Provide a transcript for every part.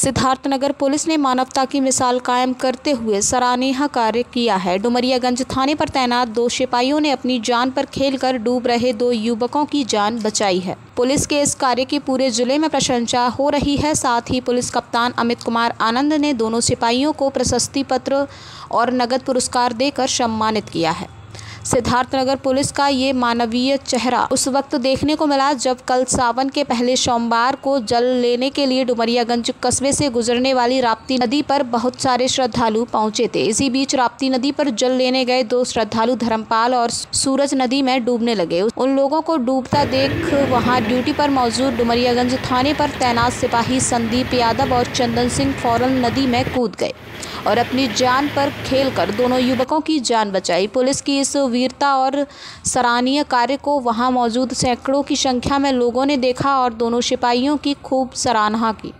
Siddharthnagar police ने मानवता की मिसाल कायम करते हुए सराहनीय कार्य किया है। डुमरियागंज थाने पर तैनात दो सिपाहियों ने अपनी जान पर खेलकर डूब रहे दो युवकों की जान बचाई है। पुलिस के इस कार्य की पूरे ज़िले में प्रशंसा हो रही है। साथ ही पुलिस कप्तान अमित कुमार आनंद ने दोनों सिपाहियों को प्रशस्ति पत्र और नगद पुरस्कार देकर सम्मानित किया है। सिद्धार्थनगर पुलिस का ये मानवीय चेहरा। उस वक्त देखने को मिला जब कल सावन के पहले सोमवार को जल लेने के लिए डुमरियागंज कस्बे से गुजरने वाली राप्ती नदी पर बहुत सारे श्रद्धालु पहुँचे थे। इसी बीच राप्ती नदी पर जल लेने गए दो श्रद्धालु धर्मपाल और सूरज नदी में डूबने लगे। उन लोगों को डूबता देख वहाँ ड्यूटी पर मौजूद डुमरियागंज थाने पर तैनात सिपाही संदीप यादव और चंदन सिंह फ़ौरन नदी में कूद गए और अपनी जान पर खेलकर दोनों युवकों की जान बचाई। पुलिस की इस वीरता और सराहनीय कार्य को वहाँ मौजूद सैकड़ों की संख्या में लोगों ने देखा और दोनों सिपाहियों की खूब सराहना की।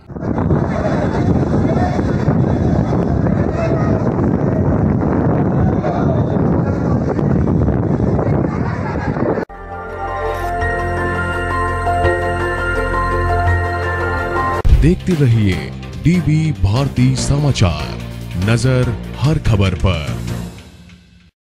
देखते रहिए डीवी भारती समाचार। नज़र हर खबर पर।